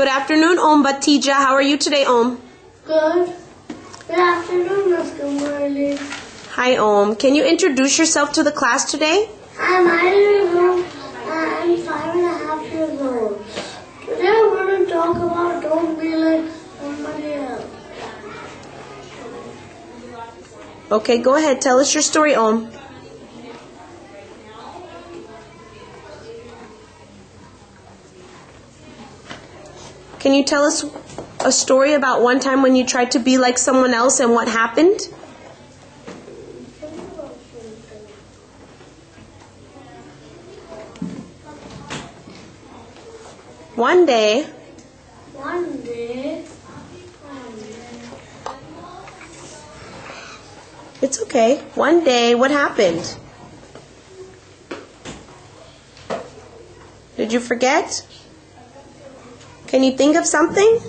Good afternoon, Om Batija. How are you today, Om? Good. Good afternoon, Ms. Kumali. Hi, Om. Can you introduce yourself to the class today? I'm Iron I'm five and a half years old. Today going to talk about don't be like somebody else. Okay, go ahead. Tell us your story, Om. Can you tell us a story about one time when you tried to be like someone else and what happened? One day, One day, it's okay. One day, what happened? Did you forget? Can you think of something?